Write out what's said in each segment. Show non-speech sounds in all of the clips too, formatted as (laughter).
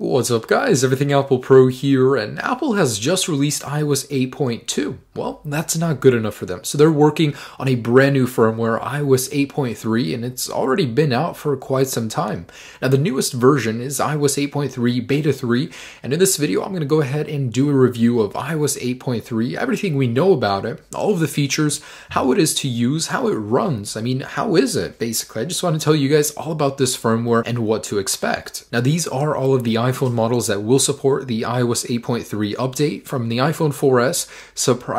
What's up guys, Everything Apple Pro here, and Apple has just released iOS 8.2. Well, that's not good enough for them, so they're working on a brand new firmware, iOS 8.3, and it's already been out for quite some time. Now the newest version is iOS 8.3 Beta 3, and in this video I'm going to go ahead and do a review of iOS 8.3, everything we know about it, all of the features, how it is to use, how it runs, I mean, how is it, basically. I just want to tell you guys all about this firmware and what to expect. Now these are all of the iPhone models that will support the iOS 8.3 update from the iPhone 4S.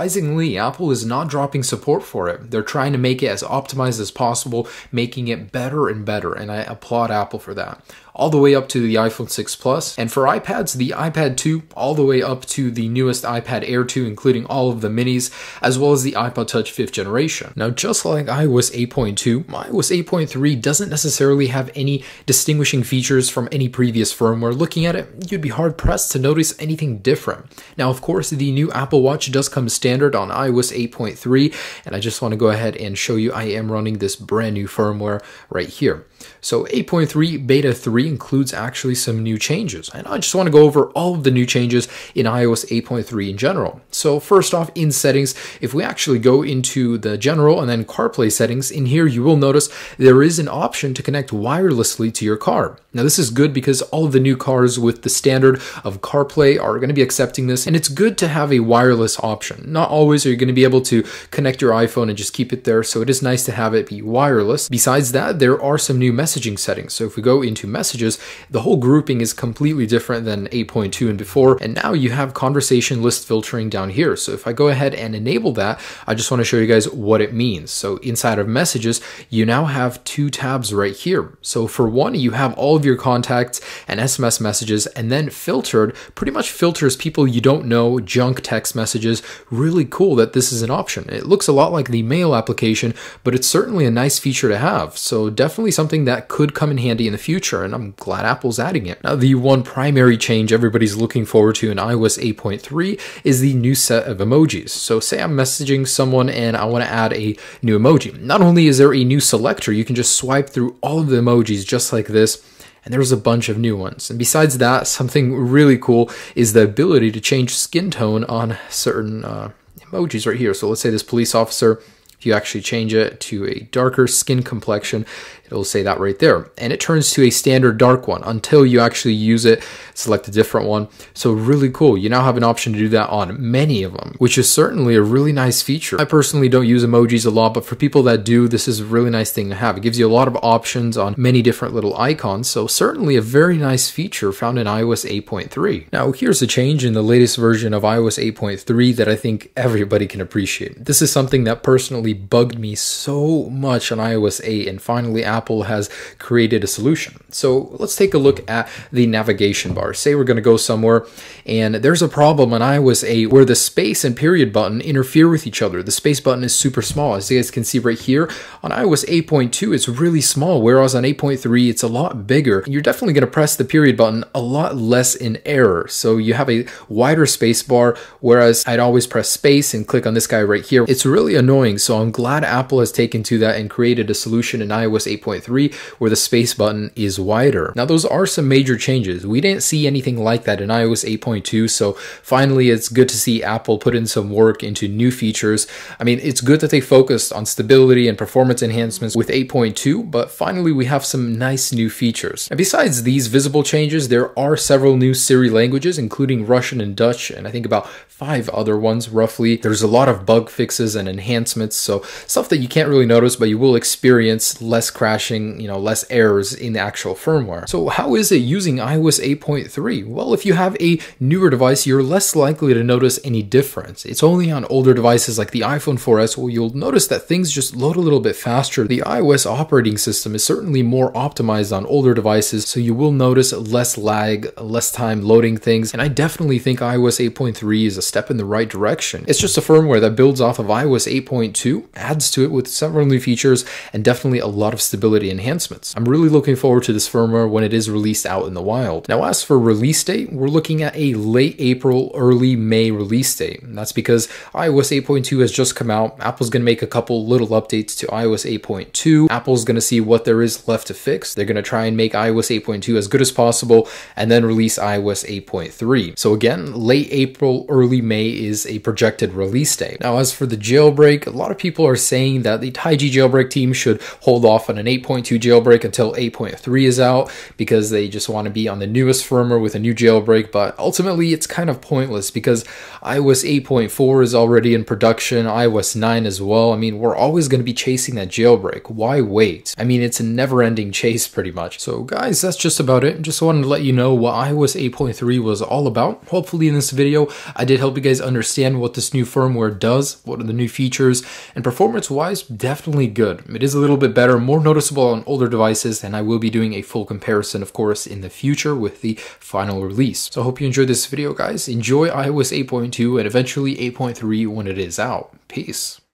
Surprisingly, Apple is not dropping support for it. They're trying to make it as optimized as possible, making it better and better, and I applaud Apple for that all the way up to the iPhone 6 Plus. And for iPads, the iPad 2 all the way up to the newest iPad Air 2, including all of the minis, as well as the iPod Touch 5th generation. Now, just like iOS 8.2, iOS 8.3 doesn't necessarily have any distinguishing features from any previous firmware. Looking at it, you'd be hard pressed to notice anything different. Now, of course, the new Apple Watch does come standard on iOS 8.3, and I just want to go ahead and show you I am running this brand new firmware right here. So 8.3 Beta 3 includes actually some new changes, and I just want to go over all of the new changes in iOS 8.3 in general. So first off, in settings, if we actually go into the general and then CarPlay settings, in here you will notice there is an option to connect wirelessly to your car. Now this is good because all of the new cars with the standard of CarPlay are going to be accepting this, and it's good to have a wireless option. Not always are you going to be able to connect your iPhone and just keep it there, so it is nice to have it be wireless. Besides that, there are some new messaging settings. So if we go into messages, the whole grouping is completely different than 8.2 and before. And now you have conversation list filtering down here. So if I go ahead and enable that, I just want to show you guys what it means. So inside of messages, you now have two tabs right here. So for one, you have all of your contacts and SMS messages, and then filtered pretty much filters people you don't know, junk text messages. Really cool that this is an option. It looks a lot like the mail application, but it's certainly a nice feature to have. So definitely something that could come in handy in the future, and I'm glad Apple's adding it. Now, the one primary change everybody's looking forward to in iOS 8.3 is the new set of emojis. So say I'm messaging someone and I want to add a new emoji. Not only is there a new selector, you can just swipe through all of the emojis just like this, and there's a bunch of new ones. And besides that, something really cool is the ability to change skin tone on certain uh, emojis right here. So let's say this police officer, if you actually change it to a darker skin complexion, it'll say that right there. And it turns to a standard dark one until you actually use it, select a different one. So really cool. You now have an option to do that on many of them, which is certainly a really nice feature. I personally don't use emojis a lot, but for people that do, this is a really nice thing to have. It gives you a lot of options on many different little icons. So certainly a very nice feature found in iOS 8.3. Now here's a change in the latest version of iOS 8.3 that I think everybody can appreciate. This is something that personally bugged me so much on iOS 8 and finally Apple Apple has created a solution. So let's take a look at the navigation bar. Say we're going to go somewhere and there's a problem on iOS 8 where the space and period button interfere with each other. The space button is super small. As you guys can see right here, on iOS 8.2 it's really small, whereas on 8.3 it's a lot bigger. You're definitely going to press the period button a lot less in error. So you have a wider space bar, whereas I'd always press space and click on this guy right here. It's really annoying. So I'm glad Apple has taken to that and created a solution in iOS 8.2 8.3 where the space button is wider. Now those are some major changes. We didn't see anything like that in iOS 8.2 so finally it's good to see Apple put in some work into new features. I mean it's good that they focused on stability and performance enhancements with 8.2 but finally we have some nice new features. And besides these visible changes there are several new Siri languages including Russian and Dutch and I think about five other ones roughly. There's a lot of bug fixes and enhancements so stuff that you can't really notice but you will experience less crash crashing, you know, less errors in the actual firmware. So how is it using iOS 8.3? Well, if you have a newer device, you're less likely to notice any difference. It's only on older devices like the iPhone 4S where you'll notice that things just load a little bit faster. The iOS operating system is certainly more optimized on older devices, so you will notice less lag, less time loading things, and I definitely think iOS 8.3 is a step in the right direction. It's just a firmware that builds off of iOS 8.2, adds to it with several new features, and definitely a lot of stability enhancements. I'm really looking forward to this firmware when it is released out in the wild. Now, as for release date, we're looking at a late April, early May release date. And that's because iOS 8.2 has just come out. Apple's going to make a couple little updates to iOS 8.2. Apple's going to see what there is left to fix. They're going to try and make iOS 8.2 as good as possible and then release iOS 8.3. So again, late April, early May is a projected release date. Now, as for the jailbreak, a lot of people are saying that the TaiG jailbreak team should hold off on an 8.2 jailbreak until 8.3 is out because they just want to be on the newest firmware with a new jailbreak, but ultimately it's kind of pointless because iOS 8.4 is already in production, iOS 9 as well. I mean, we're always going to be chasing that jailbreak. Why wait? I mean, it's a never ending (laughs) chase pretty much. So, guys, that's just about it. Just wanted to let you know what iOS 8.3 was all about. Hopefully, in this video, I did help you guys understand what this new firmware does, what are the new features, and performance wise, definitely good. It is a little bit better, more noticeable on older devices, and I will be doing a full comparison, of course, in the future with the final release. So I hope you enjoyed this video, guys. Enjoy iOS 8.2 and eventually 8.3 when it is out. Peace.